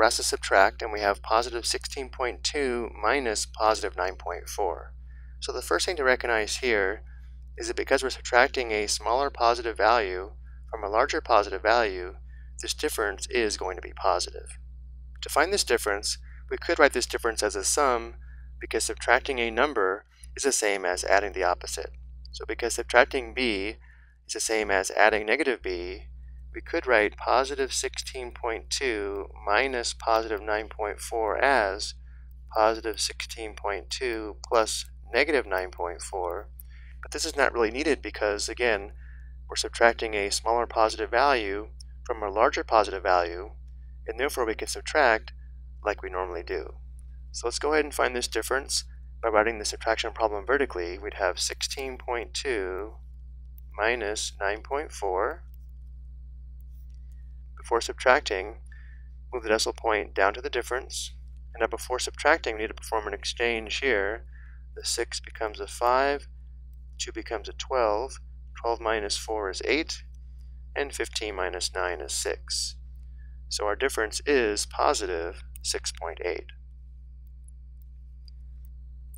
we're asked to subtract and we have positive 16.2 minus positive 9.4. So the first thing to recognize here is that because we're subtracting a smaller positive value from a larger positive value, this difference is going to be positive. To find this difference, we could write this difference as a sum because subtracting a number is the same as adding the opposite. So because subtracting b is the same as adding negative b, we could write positive 16.2 minus positive 9.4 as positive 16.2 plus negative 9.4. But this is not really needed because, again, we're subtracting a smaller positive value from a larger positive value, and therefore we can subtract like we normally do. So let's go ahead and find this difference by writing the subtraction problem vertically. We'd have 16.2 minus 9.4 before subtracting, move the decimal point down to the difference. And now before subtracting, we need to perform an exchange here. The 6 becomes a 5, 2 becomes a 12, 12 minus 4 is 8, and 15 minus 9 is 6. So our difference is positive 6.8.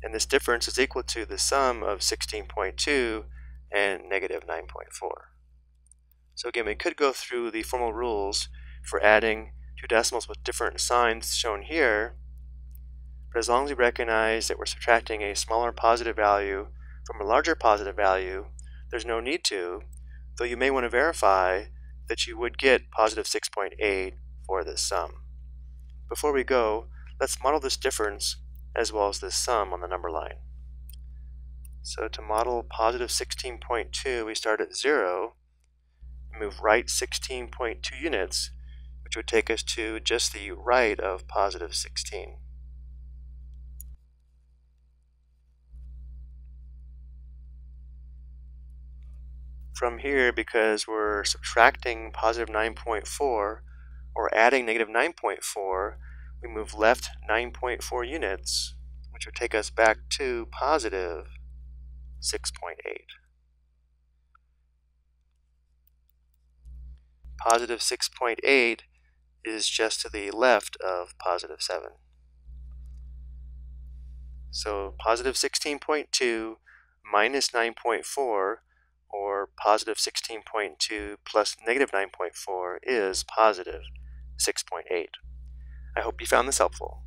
And this difference is equal to the sum of 16.2 and negative 9.4. So again, we could go through the formal rules for adding two decimals with different signs shown here, but as long as we recognize that we're subtracting a smaller positive value from a larger positive value, there's no need to, though you may want to verify that you would get positive 6.8 for this sum. Before we go, let's model this difference as well as this sum on the number line. So to model positive 16.2, we start at 0, move right 16.2 units, which would take us to just the right of positive 16. From here, because we're subtracting positive 9.4 or adding negative 9.4, we move left 9.4 units, which would take us back to positive 6.8. Positive 6.8 is just to the left of positive 7. So positive 16.2 minus 9.4 or positive 16.2 plus negative 9.4 is positive 6.8. I hope you found this helpful.